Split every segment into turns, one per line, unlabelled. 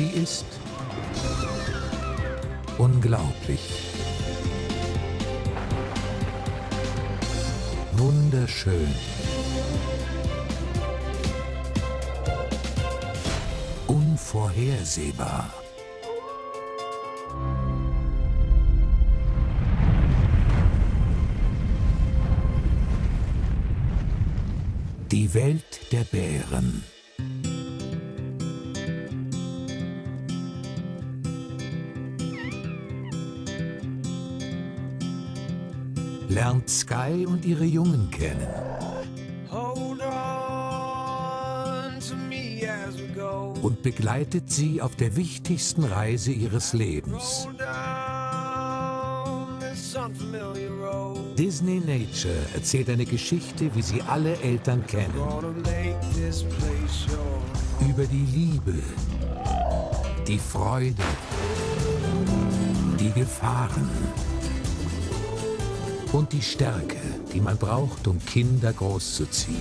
Sie ist unglaublich. Wunderschön. Unvorhersehbar. Die Welt der Bären. Lernt Sky und ihre Jungen kennen. Und begleitet sie auf der wichtigsten Reise ihres Lebens. Disney Nature erzählt eine Geschichte, wie sie alle Eltern kennen. Über die Liebe, die Freude, die Gefahren und die Stärke, die man braucht, um Kinder großzuziehen.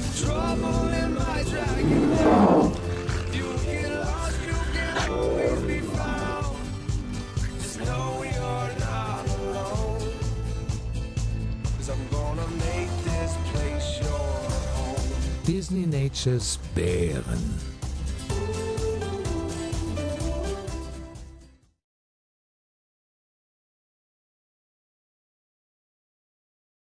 Disney Natures Bären.